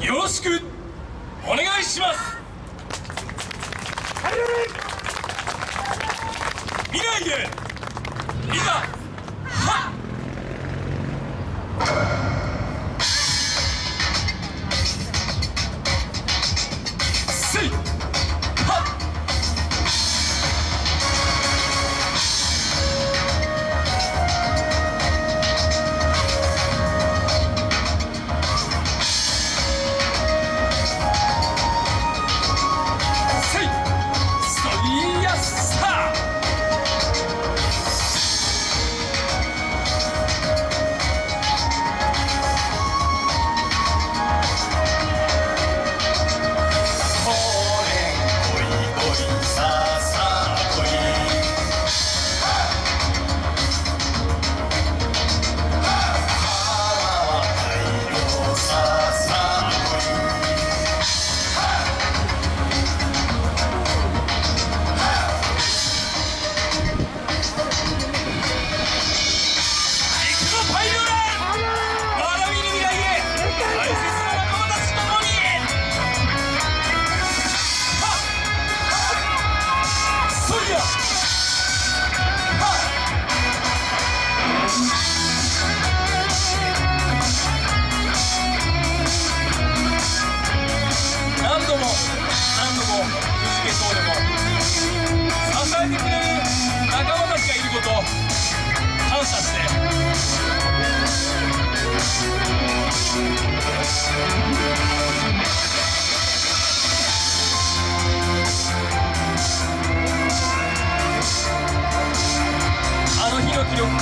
よろしくお願いします。未来いざはっ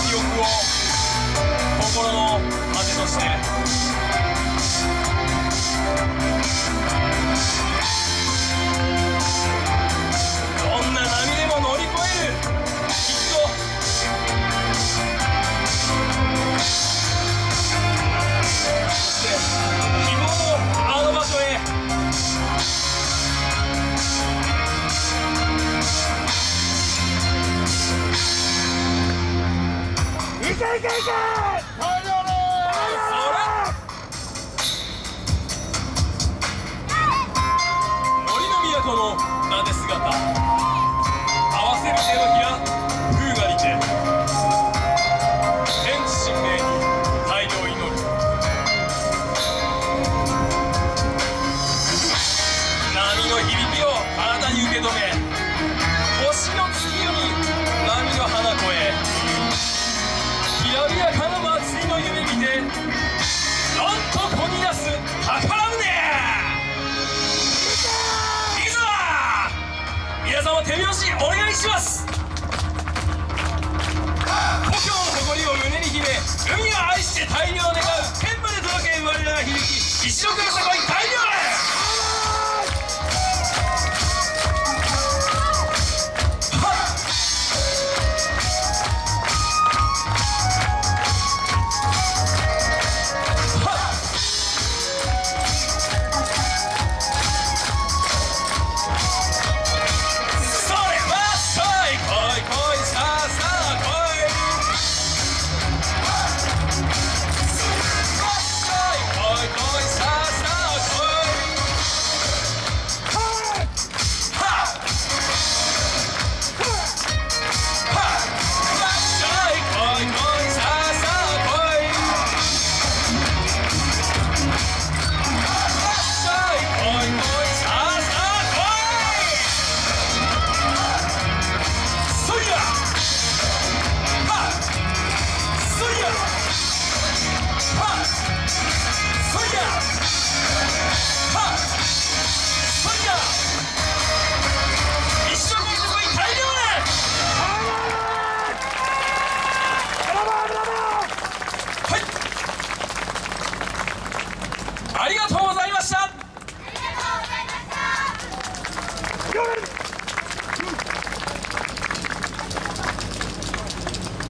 記憶を心の味としての撫で姿合わせる手のひら風がりて天地神明に大量祈る波の響きを体に受け止めの夢見てなんとこぎ出す宝船。いざ皆様手拍子お願いします。故郷の誇りを胸に秘め海を愛して大漁